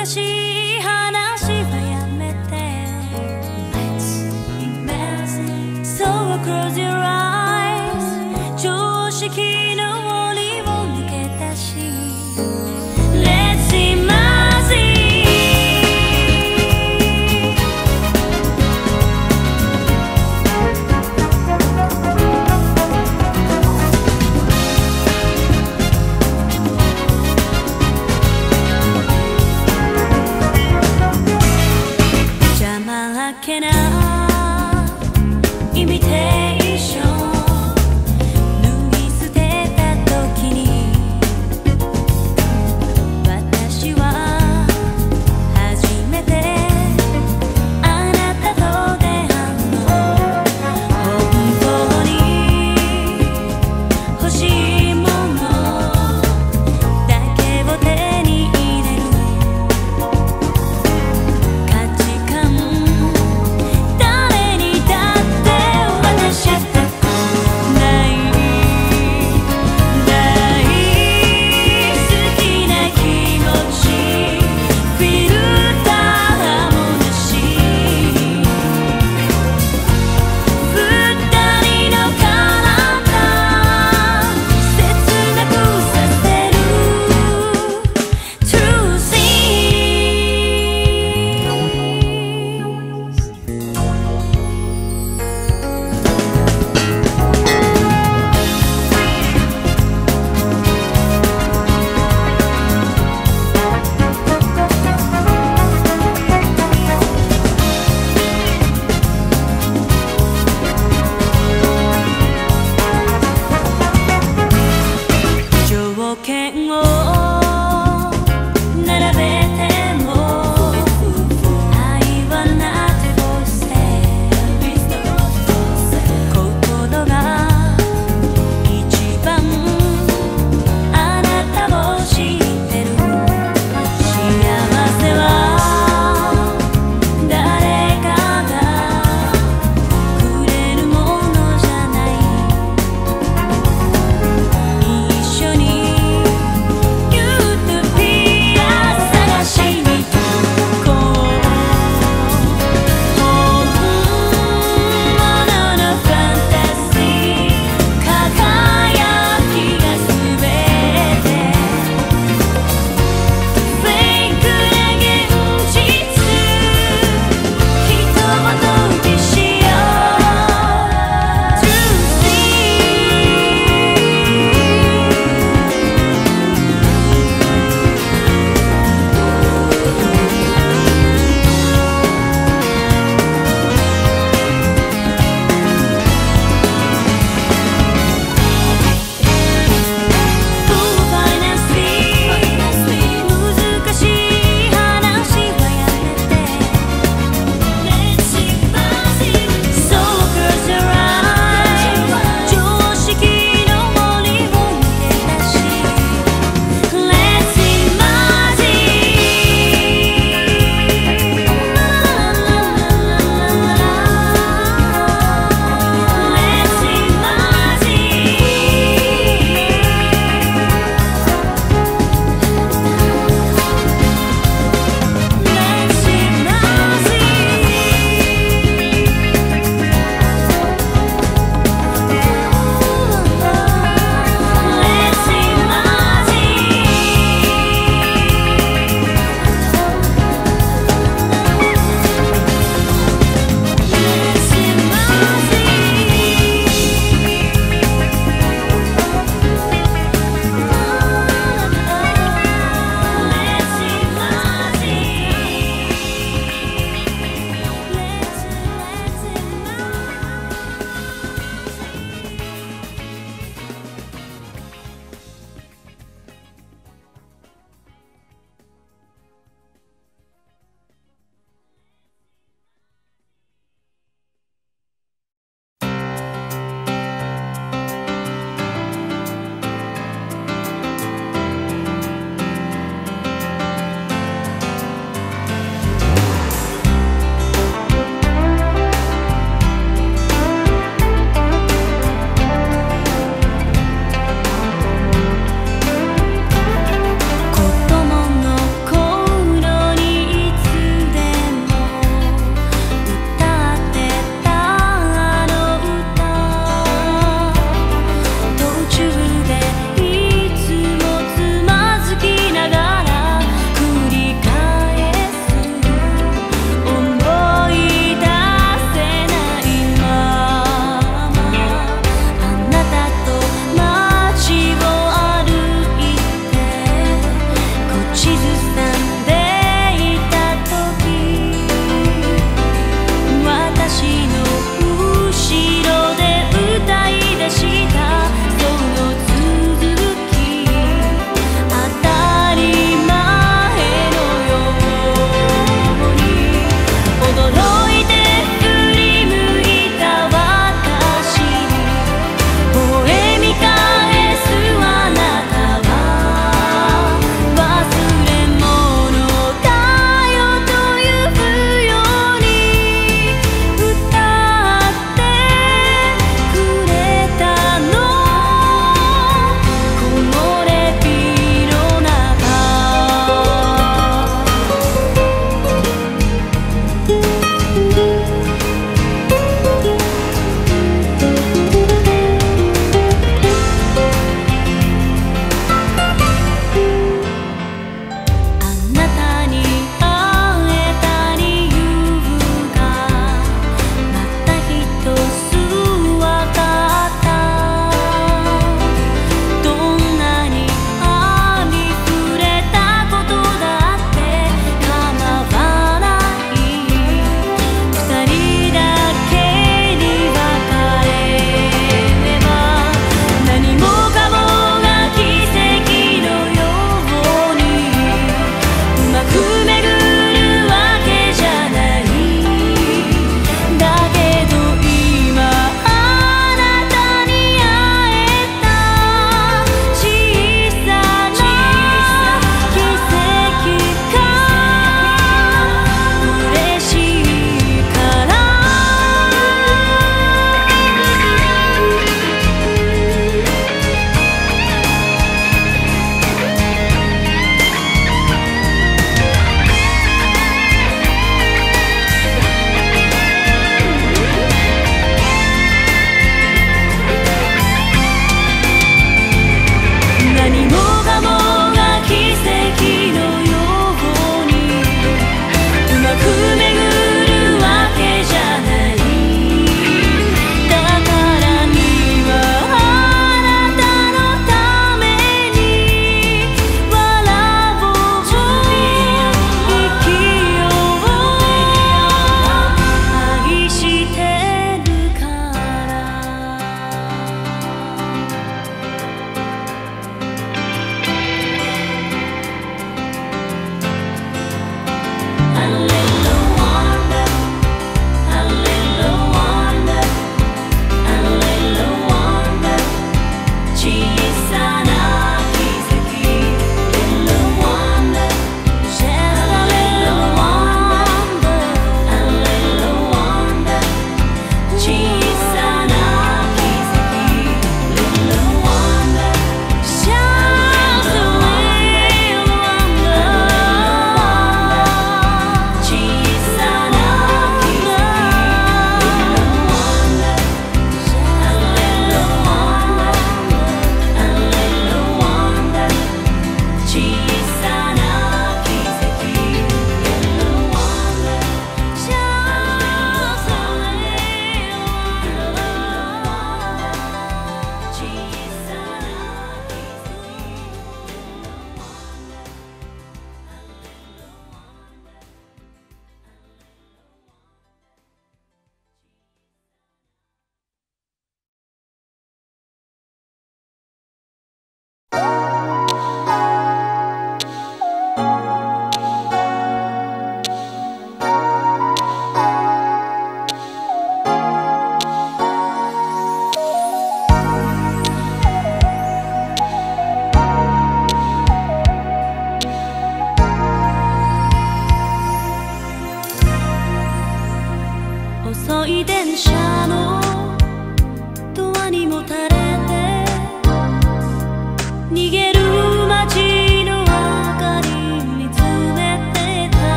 難しい。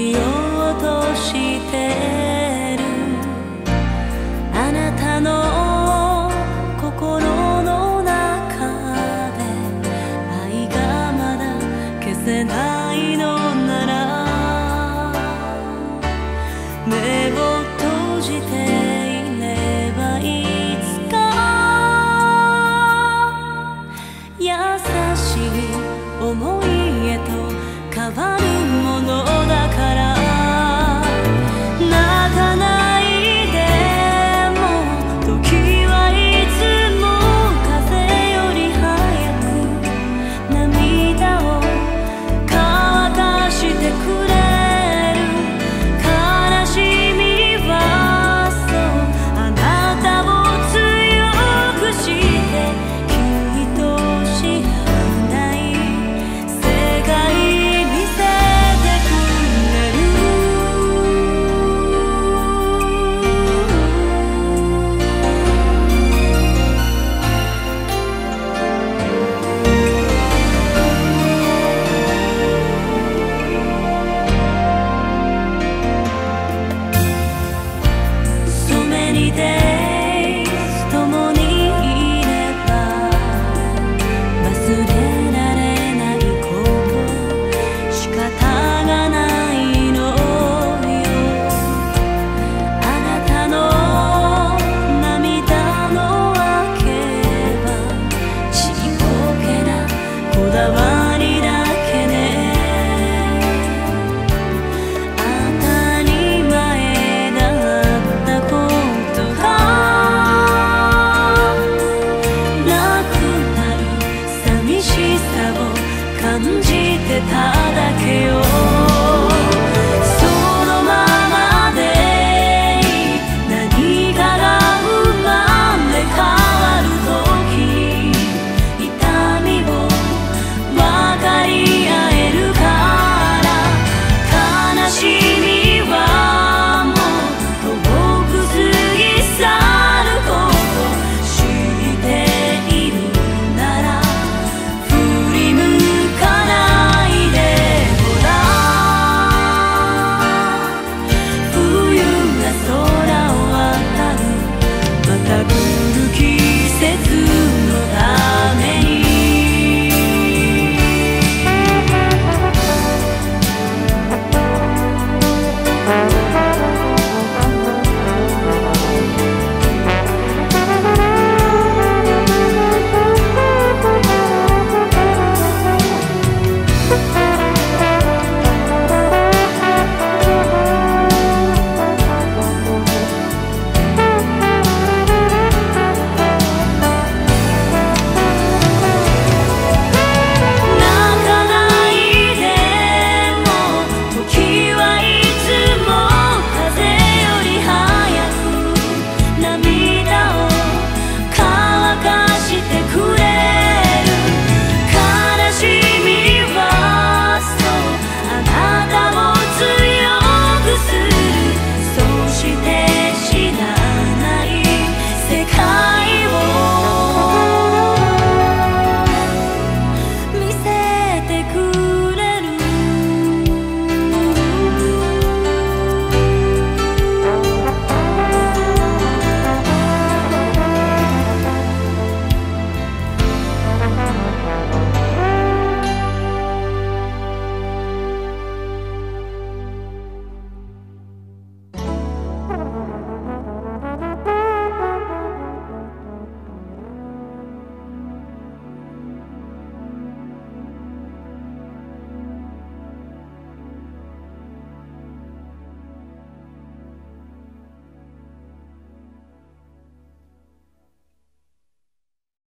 she